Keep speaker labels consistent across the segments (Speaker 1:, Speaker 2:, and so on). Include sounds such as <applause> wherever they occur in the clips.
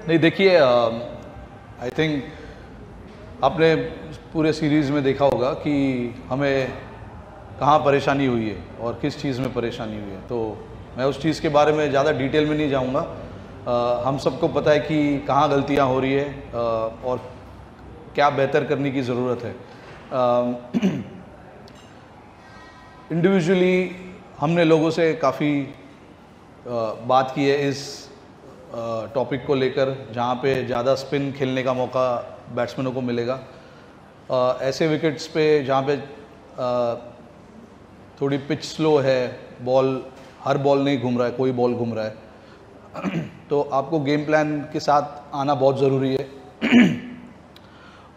Speaker 1: नहीं देखिए I think आपने पूरे सीरीज़ में देखा होगा कि हमें कहाँ परेशानी हुई है और किस चीज़ में परेशानी हुई है। तो मैं उस चीज़ के बारे में ज़्यादा डिटेल में नहीं जाऊँगा। हम सबको पता है कि कहाँ गलतियाँ हो रही है अ, और क्या बेहतर करने की ज़रूरत है। इंडिविजुअली <clears throat> हमने लोगों से काफ़ी बात की है इस टॉपिक को लेकर जहाँ पे ज़्यादा स्पिन खेलने का मौका बैट्समैनों को मिलेगा। अ, ऐसे विकेट्स पे जहाँ पे अ, थोड़ी पिच स्लो है बॉल हर बॉल नहीं घूम रहा है कोई बॉल घूम रहा है। <clears throat> तो आपको गेम प्लान के साथ आना बहुत ज़रूरी है। <clears throat>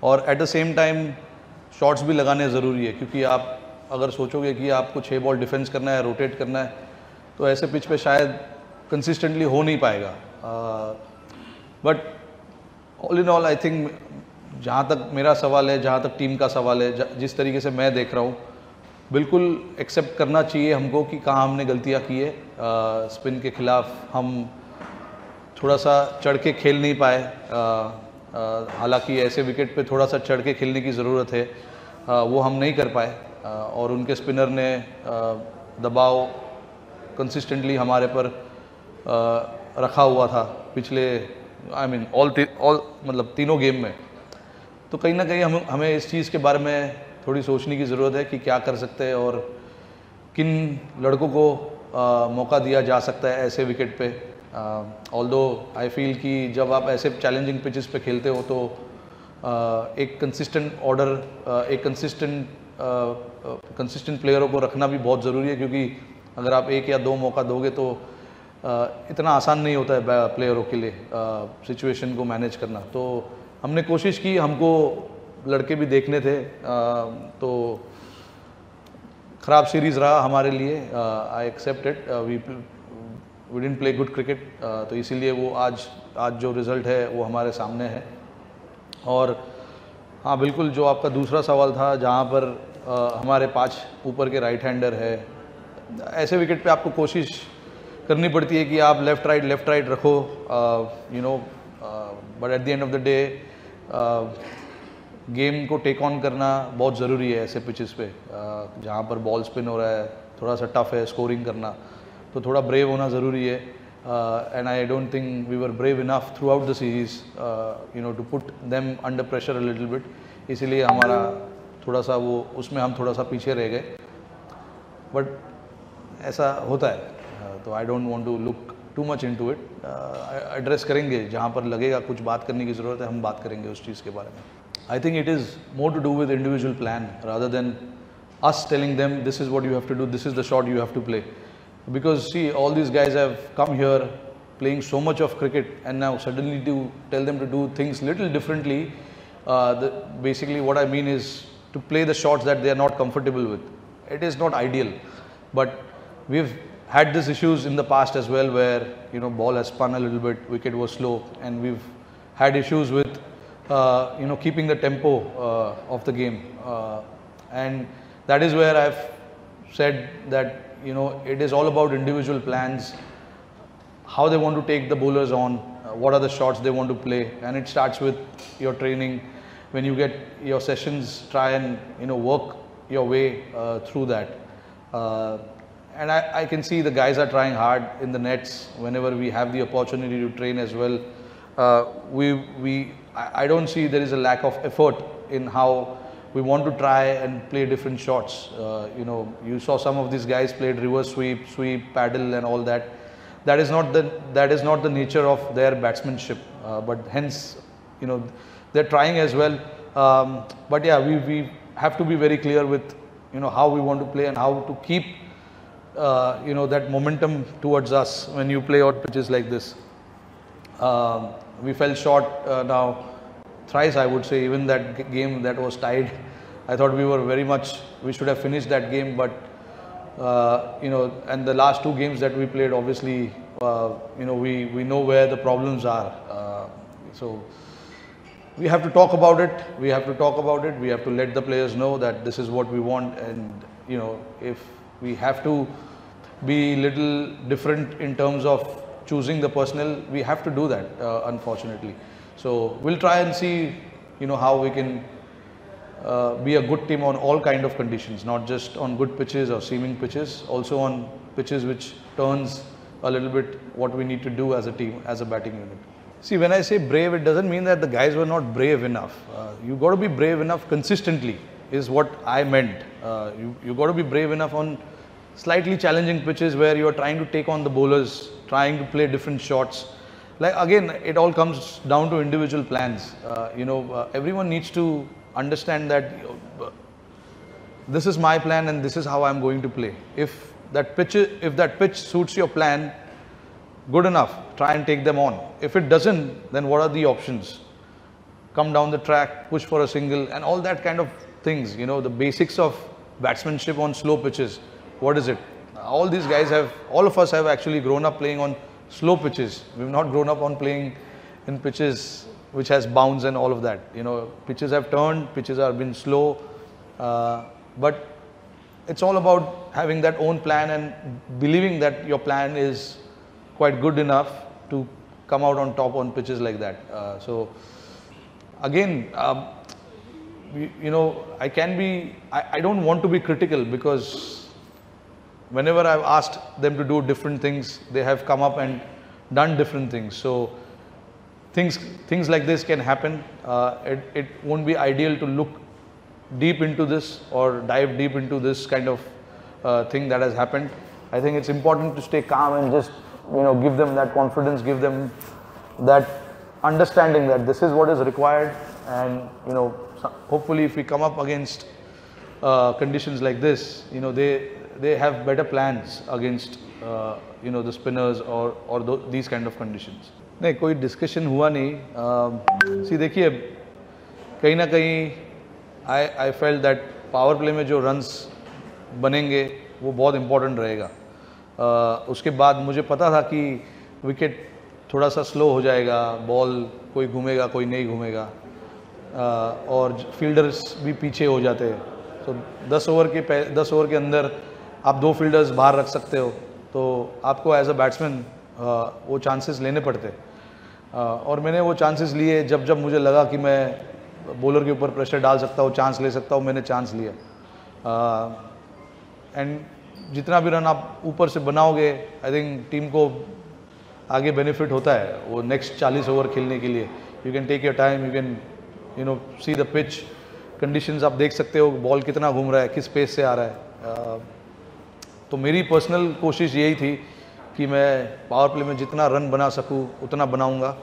Speaker 1: और at the same time shots भी लगाने ज़रूरी है क्योंकि आप अगर सोचोगे कि आपको छः बॉल डिफेंस करना है रोटेट करना है तो ऐसे पिच पे शायद कंसिस्टेंटली हो नहीं पाएगा। But all in all I think जहाँ तक मेरा सवाल है जहाँ तक टीम का सवाल है जिस तरीके से मैं देख रहा हूँ बिल्कुल एक्सेप्ट करना चाहिए हमको कि कहाँ हमने गलतियाँ की है। स्पिन के खिलाफ हम थोड़ा सा चढ़ के खेल नहीं पाए। अ, अ, हालाँकि ऐसे विकेट पे थोड़ा सा चढ़ के खेलने की ज़रूरत है। अ, वो हम नहीं कर पाए। अ, और उनके स्पिनर ने अ, दबाव कंसिस्टेंटली हमारे पर रखा हुआ था पिछले आई मीन ऑल ऑल मतलब तीनों गेम में। तो कहीं ना कहीं हम हमें इस चीज़ के बारे में थोड़ी सोचने की ज़रूरत है कि क्या कर सकते हैं और किन लड़कों को अ, मौका दिया जा सकता है ऐसे विकेट पे। ऑल दो आई फील कि जब आप ऐसे चैलेंजिंग पिचेस पे खेलते हो तो अ, एक कंसिस्टेंट ऑर्डर एक कंसिस्टेंट कंसिस्टेंट प्लेयरों को रखना भी बहुत ज़रूरी है क्योंकि अगर आप एक या दो मौका दोगे तो इतना आसान नहीं होता है प्लेयरों के लिए सिचुएशन को मैनेज करना। तो हमने कोशिश की हमको लड़के भी देखने थे तो ख़राब सीरीज़ रहा हमारे लिए I accept it we we didn't play good cricket तो इसीलिए वो आज आज जो रिज़ल्ट है वो हमारे सामने है। और हाँ बिल्कुल जो आपका दूसरा सवाल था जहाँ पर अ, हमारे पाँच ऊपर के राइट हैंडर है ऐसे विकेट पे आपको कोशिश करनी पड़ती है कि आप लेफ़्ट राइट लेफ़्ट राइट रखो you know but at the end of the day game को टेक ऑन करना बहुत ज़रूरी है ऐसे पिचेस पे। अ, जहाँ पर बॉल स्पिन हो रहा है थोड़ा सा टफ है स्कोरिंग करना तो थोड़ा ब्रेव होना ज़रूरी है। And I don't think we were brave enough throughout the series you know to put them under pressure a little bit इसीलिए हमारा थोड़ा सा वो उसमें हम थोड़ा सा पीछे रह गए। बट ऐसा होता है। तो I don't want to look too much into it address करेंगे, जहाँ पर लगेगा कुछ बात करने की ज़रूरत है, हम बात करेंगे उस चीज़ के बारे में। I think it is more to do with individual plan rather than us telling them this is what you have to do this is the shot you have to play because see all this guys have come here playing so much of cricket and now suddenly to tell them to do things little differently basically what I mean is to play the shorts that they are not comfortable with it is not ideal but we had these issues in the past as well where you know ball has spun a little bit wicket was slow and we've had issues with uh, you know keeping the tempo uh, of the game uh, and that is where I've said that you know it is all about individual plans, how they want to take the bowlers on, uh, what are the shots they want to play, and it starts with your training. When you get your sessions, try and you know work your way uh, through that. Uh, and I, I can see the guys are trying hard in the nets whenever we have the opportunity to train as well. Uh, we, we, I, I don't see there is a lack of effort in how we want to try and play different shots. Uh, you know, you saw some of these guys played reverse sweep, sweep, paddle, and all that. That is not the that is not the nature of their batsmanship. Uh, but hence, you know, they're trying as well. Um, but yeah, we we have to be very clear with you know how we want to play and how to keep uh, you know that momentum towards us when you play out pitches like this. Um, we fell short uh, now thrice, I would say. Even that game that was tied, I thought we were very much. We should have finished that game, but uh, you know, and the last two games that we played, obviously, uh, you know, we we know where the problems are. Uh, so we have to talk about it. We have to talk about it. We have to let the players know that this is what we want, and you know, if we have to be little different in terms of choosing the personnel, we have to do that, uh, unfortunately. So we'll try and see, you know, how we can uh, be a good team on all kind of conditions, not just on good pitches or seaming pitches, also on pitches which turns a little bit what we need to do as a team, as a batting unit. See, when I say brave, it doesn't mean that the guys were not brave enough. Uh, you got to be brave enough consistently, is what I meant. Uh, you you got to be brave enough on slightly challenging pitches where you are trying to take on the bowlers, trying to play different shots. Like again, it all comes down to individual plans. Uh, you know, uh, everyone needs to understand that this is my plan and this is how I'm going to play. If that pitch, if that pitch suits your plan, good enough. Try and take them on. If it doesn't, then what are the options? Come down the track, push for a single, and all that kind of things. You know, the basics of batsmanship on slow pitches. What is it? All these guys have, all of us have actually grown up playing on slow pitches. We've not grown up on playing in pitches which has bounce and all of that. You know, pitches have turned, pitches have been slow, uh, but it's all about having that own plan and believing that your plan is quite good enough to come out on top on pitches like that. Uh, so again, um, you, know, I can be, I, I don't want to be critical because whenever I've asked them to do different things, they have come up and done different things. So things things like this can happen. Uh, it, it won't be ideal to look deep into this or dive deep into this kind of uh, thing that has happened. I think it's important to stay calm and just you know give them that confidence, give them that understanding that this is what is required, and you know hopefully if we come up against uh, conditions like this, you know they they have better plans against uh, you know the spinners or or th these kind of conditions. नहीं कोई discussion हुआ नहीं सी देखिए कहीं ना कहीं I I feel that power play में जो रन्स बनेंगे वो बहुत इम्पोर्टेंट रहेगा uh, उसके बाद मुझे पता था कि विकेट थोड़ा सा स्लो हो जाएगा बॉल कोई घूमेगा कोई नहीं घूमेगा uh, और फील्डर्स भी पीछे हो जाते हैं। तो दस ओवर के दस ओवर के अंदर आप दो फील्डर्स बाहर रख सकते हो। तो आपको एज अ बैट्समैन वो चांसेस लेने पड़ते। और मैंने वो चांसेस लिए जब जब मुझे लगा कि मैं बॉलर के ऊपर प्रेशर डाल सकता हूँ चांस ले सकता हूँ, मैंने चांस लिया। एंड जितना भी रन आप ऊपर से बनाओगे आई थिंक टीम को आगे बेनिफिट होता है वो नेक्स्ट 40 ओवर खेलने के लिए। You can take your time you can you know see the pitch conditions आप देख सकते हो बॉल कितना घूम रहा है, किस पेस से आ रहा है। तो मेरी पर्सनल कोशिश यही थी कि मैं पावर प्ले में जितना रन बना सकूँ, उतना बनाऊँगा।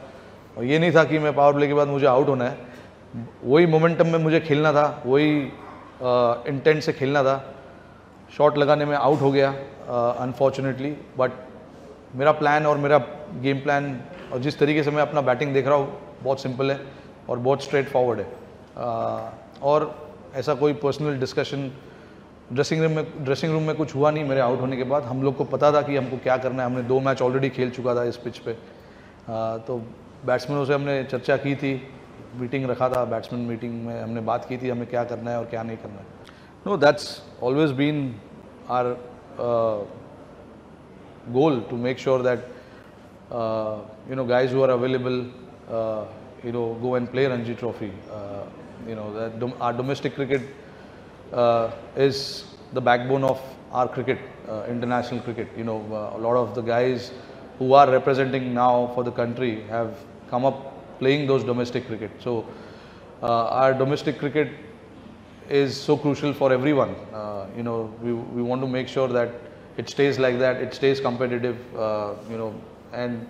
Speaker 1: और ये नहीं था कि मैं पावर प्ले के बाद मुझे आउट होना है। वही मोमेंटम में मुझे खेलना था, वही इंटेंट से खेलना था। शॉट लगाने में आउट हो गया अनफॉर्चुनेटली बट मेरा प्लान और मेरा गेम प्लान और जिस तरीके से मैं अपना बैटिंग देख रहा हूँ, बहुत सिंपल है। और बहुत स्ट्रेट फॉरवर्ड है। uh, और ऐसा कोई पर्सनल डिस्कशन ड्रेसिंग रूम में ड्रेसिंग रूम में कुछ हुआ नहीं मेरे आउट होने के बाद। हम लोग को पता था कि हमको क्या करना है। हमने दो मैच ऑलरेडी खेल चुका था इस पिच पे। आ, तो बैट्समैनों से हमने चर्चा की थी मीटिंग रखा था। बैट्समैन मीटिंग में हमने बात की थी हमें क्या करना है और क्या नहीं करना है। No that's always been our goal to make sure that you know guys who are available you know, go and play Ranji Trophy. Uh, you know, that dom our domestic cricket uh, is the backbone of our cricket, uh, international cricket. You know, uh, a lot of the guys who are representing now for the country have come up playing those domestic cricket. So, uh, our domestic cricket is so crucial for everyone. Uh, you know, we, we want to make sure that it stays like that, it stays competitive, you know, and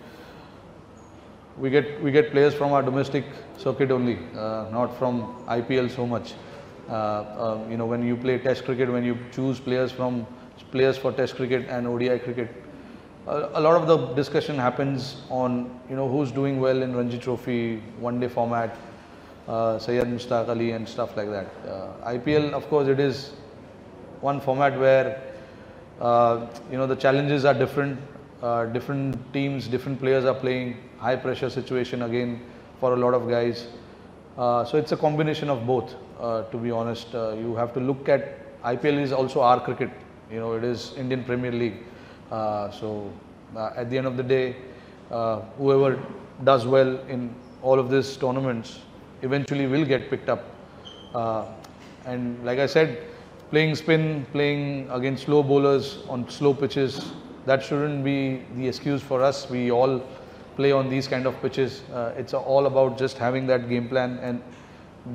Speaker 1: we get we get players from our domestic circuit only, uh, not from IPL so much. Uh, uh, you know, when you play Test cricket, when you choose players from players for Test cricket and ODI cricket, a, lot of the discussion happens on you know who's doing well in Ranji Trophy, one day format, uh, Syed Mushtaq Ali and stuff like that. Uh, IPL, of course, it is one format where uh, you know the challenges are different. Uh, different teams, different players are playing. High pressure situation again for a lot of guys. Uh, so it's a combination of both. Uh, to be honest, uh, you have to look at IPL is also our cricket. You know, it is Indian Premier League. so at the end of the day, uh, whoever does well in all of these tournaments eventually will get picked up. Uh, and like I said, playing spin, playing against slow bowlers on slow pitches, that shouldn't be the excuse for us. We all play on these kind of pitches. Uh, it's all about just having that game plan and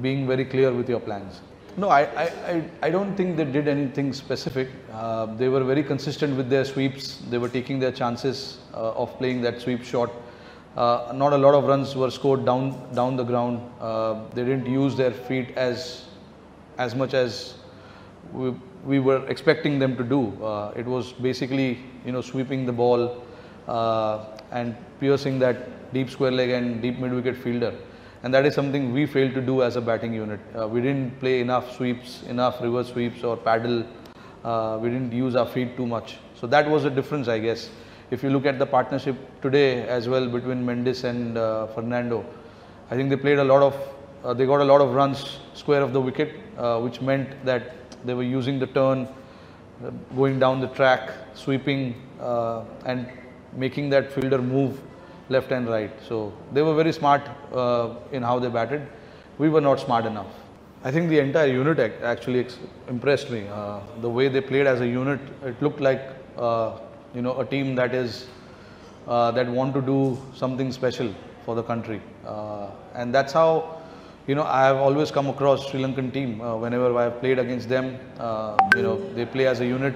Speaker 1: being very clear with your plans. No, I, I, I, don't think they did anything specific. Uh, they were very consistent with their sweeps. They were taking their chances uh, of playing that sweep shot. Uh, not a lot of runs were scored down down the ground. Uh, they didn't use their feet as as much as we, we were expecting them to do. Uh, it was basically you know sweeping the ball and piercing that deep square leg and deep mid wicket fielder. And that is something we failed to do as a batting unit. Uh, we didn't play enough sweeps, enough reverse sweeps or paddle. Uh, we didn't use our feet too much. So that was the difference, I guess. If you look at the partnership today as well between Mendis and uh, Fernando, I think they played a lot of, uh, they got a lot of runs square of the wicket, uh, which meant that they were using the turn, uh, going down the track, sweeping uh, and making that fielder move left and right. So they were very smart uh, in how they batted. We were not smart enough. I think the entire unit actually impressed me. Uh, the way they played as a unit, it looked like uh, you know a team that is uh, that want to do something special for the country, uh, and that's how you know I have always come across Sri Lankan team uh, whenever I have played against them. You know they play as a unit.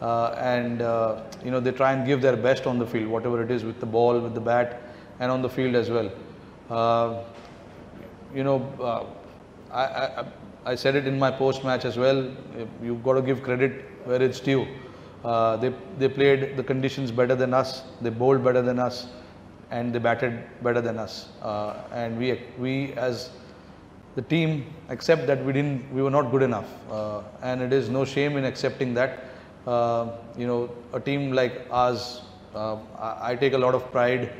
Speaker 1: Uh, and uh, you know they try and give their best on the field, whatever it is with the ball, with the bat, and on the field as well. Uh, you know, I, I, I said it in my post match as well. You've got to give credit where it's due. Uh, they, they played the conditions better than us, they bowled better than us, and they batted better than us. Uh, and we, we as the team accept that we didn't, we were not good enough. Uh, and it is no shame in accepting that. Uh, you know, a team like ours, uh, I, I take a lot of pride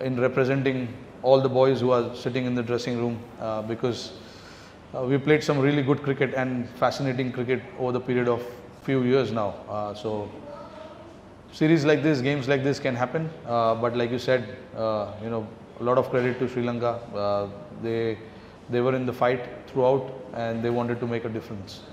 Speaker 1: in representing all the boys who are sitting in the dressing room uh, because uh, we played some really good cricket and fascinating cricket over the period of few years now. Uh, so series like this, games like this can happen, uh, but like you said, uh, you know, a lot of credit to Sri Lanka. Uh, they they were in the fight throughout and they wanted to make a difference.